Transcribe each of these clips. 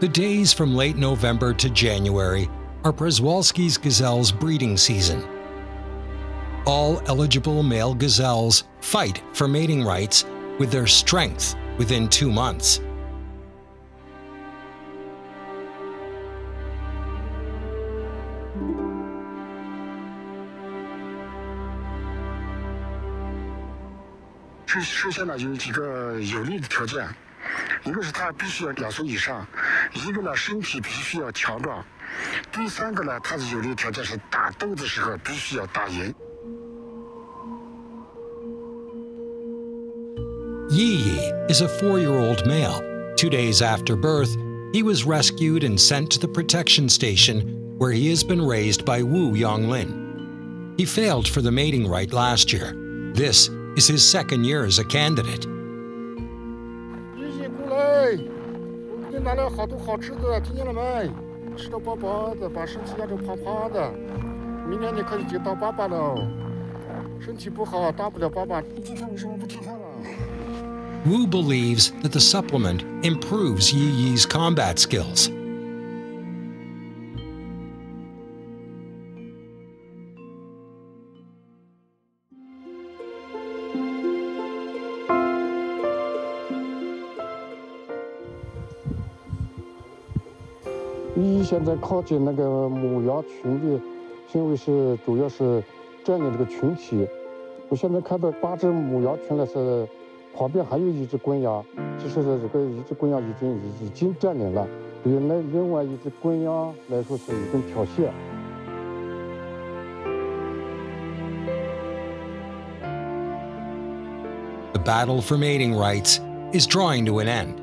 The days from late November to January are Przewalski's gazelle's breeding season. All eligible male gazelles fight for mating rights with their strength within two months. This 一个是他必须要两岁以上，一个呢身体必须要强壮，第三个呢，他的有利条件是打斗的时候必须要打赢。Yi Yi is a four-year-old male. Two days after birth, he was rescued and sent to the protection station where he has been raised by Wu Yonglin. He failed for the mating right last year. This is his second year as a candidate. 拿了好多好吃的，听见了没？吃的饱饱的，把身体养成胖胖的。明年你可以去当爸爸了。身体不好，当不了爸爸。你今天为什么 不吃饭了？Wu believes that the supplement improves Yi Yi's combat skills. Wu believes The battle for mating rights is drawing to an end. The top five males have stood out. Young and energetic Yi Yi itches for the last try. The 冬季交配期呢，他们已经打了好几次，今天看起来又要进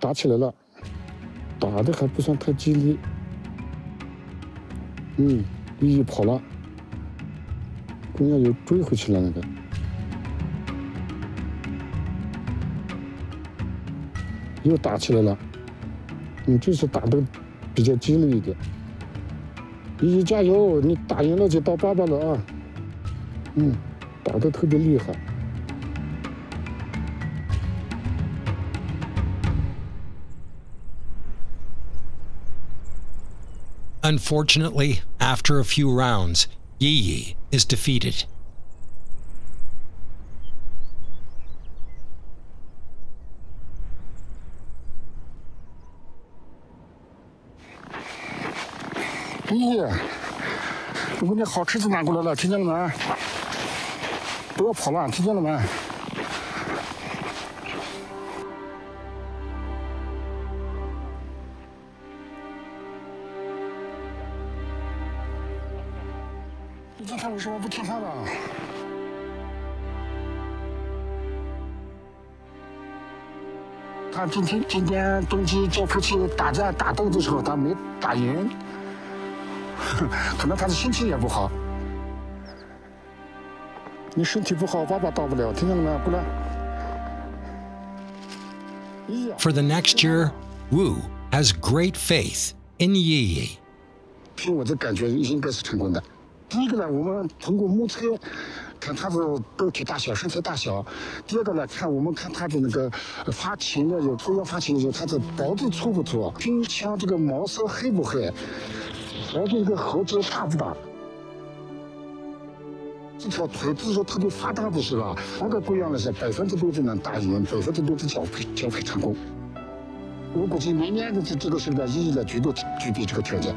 打起来了，打的还不算太激烈。嗯，鱼跑了，公鸭又追回去了那个。又打起来了，嗯，这次打的比较激烈一点。鱼加油，你打赢了就到爸爸了啊！嗯，打的特别厉害。Unfortunately, after a few rounds, Yi Yi is defeated. Yi, 我给你好吃的拿过来了，听见了没？不要跑了，听见了没？ 他为什么不听话了？他今天今天冬季交配期打架打斗的时候，他没打赢，可能他的心情也不好。你身体不好，爸爸到不了，听见了没？过来。For the next year, Wu has great faith in Yi Yi. 凭我的感觉，应该是成功的。第一个呢，我们通过目测看它的个体大小、身材大小；第二个呢，看我们看它的那个发情的有主要发情的时候，它的薄度粗不粗，胸腔这个毛色黑不黑，脖子这个后肢大不大。这条腿不是说特别发达的是吧？那个龟样呢是百分之百就能打赢，百分之百的交配交配成功。我估计明年的这这个时候呢，依然绝对具备这个条件。